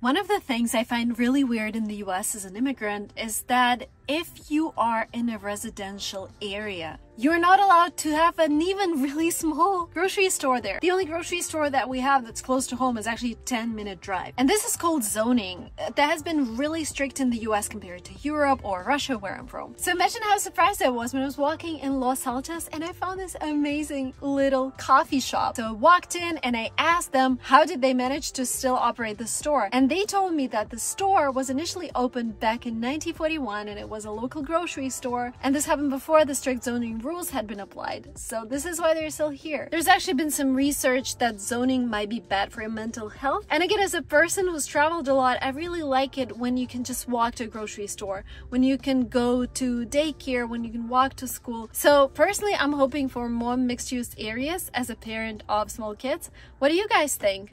One of the things I find really weird in the US as an immigrant is that if you are in a residential area, you're not allowed to have an even really small grocery store there. The only grocery store that we have that's close to home is actually a 10 minute drive. And this is called zoning. Uh, that has been really strict in the US compared to Europe or Russia where I'm from. So imagine how surprised I was when I was walking in Los Altos and I found this amazing little coffee shop. So I walked in and I asked them how did they manage to still operate the store. And they told me that the store was initially opened back in 1941 and it was a local grocery store. And this happened before the strict zoning rules had been applied. So this is why they're still here. There's actually been some research that zoning might be bad for your mental health. And again, as a person who's traveled a lot, I really like it when you can just walk to a grocery store, when you can go to daycare, when you can walk to school. So personally, I'm hoping for more mixed use areas as a parent of small kids. What do you guys think?